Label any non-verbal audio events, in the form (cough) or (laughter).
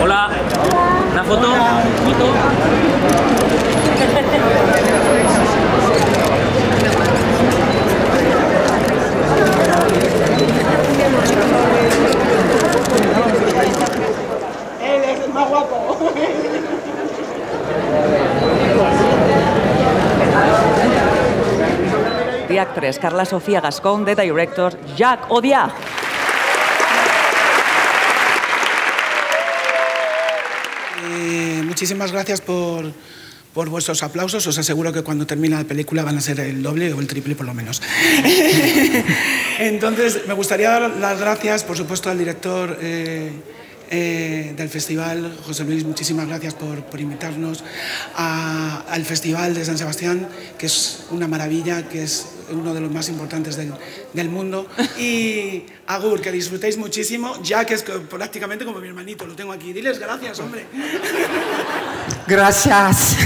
Hola, la foto, foto? The actress Carla Sofía Gascón, the director Jacques Audiard. Eh, muchísimas gracias por, por vuestros aplausos. Os aseguro que cuando termine la película van a ser el doble o el triple por lo menos. (laughs) Entonces, me gustaría dar las gracias, por supuesto, al director eh, eh, del festival, José Luis, muchísimas gracias por, por invitarnos al Festival de San Sebastián, que es una maravilla, que es uno de los más importantes del, mundo. Y Agur, que disfrutéis muchísimo, ya que es prácticamente como mi hermanito, lo tengo aquí. Diles gracias, hombre. Gracias.